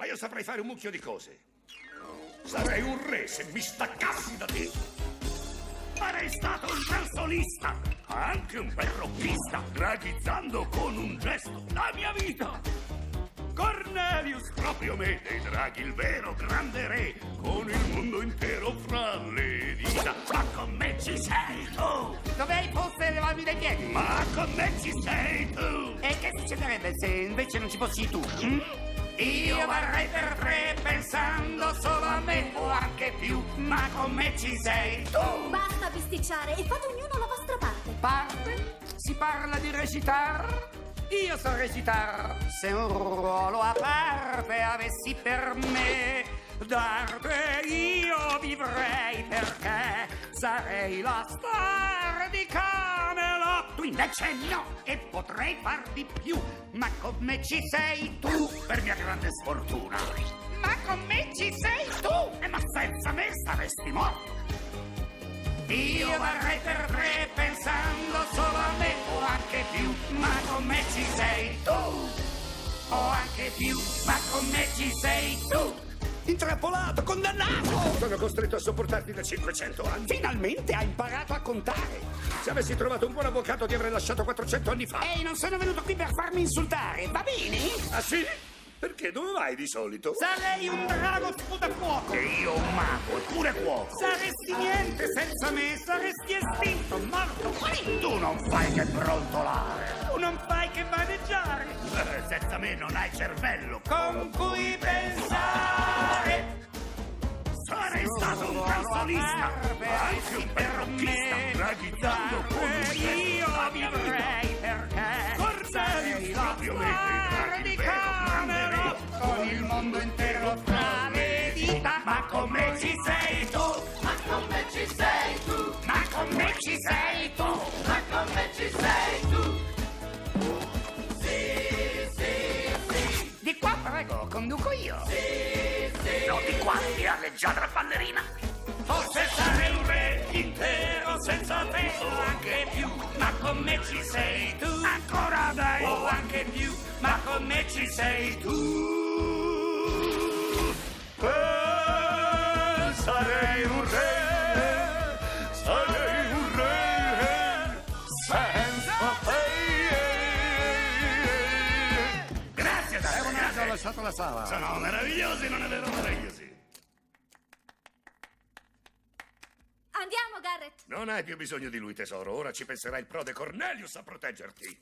Ma io saprei fare un mucchio di cose. Sarei un re se mi staccassi da te. Sarei stato un bel solista, anche un bel rockista, draghizzando con un gesto la mia vita. Cornelius, proprio me, dei draghi il vero grande re, con il mondo intero fra le dita. Ma con me ci sei tu! Posto le levarmi dai piedi? Ma con me ci sei tu! E che succederebbe se invece non ci fossi tu? hm? Io varrei per tre pensando solo a me o anche più, ma con me ci sei tu! Basta bisticciare e fate ognuno la vostra parte. Parte? Si parla di recitar? Io so recitar. Se un ruolo a parte avessi per me, d'arte io vivrei perché sarei la star di Camelot. Tu invece no, e potrei far di più, ma con me ci sei tu, Per mia grande sfortuna. ma con me ci sei tu. Eh, ma senza me saresti morto! Io varrei per tre pensando solo a me o anche più, ma con me ci sei tu. O anche più, ma con me ci sei tu. Intrappolato, condannato! Sono costretto a sopportarti da 500 anni. Finalmente hai imparato a contare. Se avessi trovato un buon avvocato ti avrei lasciato 400 anni fa. Ehi, non sono venuto qui per farmi insultare, va bene? Ah sì? Perché? Dove vai di solito? Sarei un drago sputafuoco. E io un mago, eppure cuoco. Saresti niente senza me, saresti estinto, morto. Tu non fai che brontolare. Tu non fai che vaneggiare. Eh, senza me non hai cervello. Con cui pensare. Ma anche un bel rockista, draghizzando con un Io la vivrei perché Cornelius, sarei la proprio il di re. con il mondo intero tra le dita. Ma con me ci sei tu, Ma con me ci sei tu, ma con me ci sei tu. ma con me ci sei tu. Di qua prego, conduco io. No, di qua, tira leggiadra ballerina. Ma con me ci sei tu. Ancora dai, o anche più, ma con me ci sei tu. Eh, sarei un re, sarei un re, senza te. Grazie, Davide, grazie. lasciato la sala. Sono meravigliosi, non è vero, Non hai più bisogno di lui, tesoro. Ora ci penserà il prode Cornelius a proteggerti.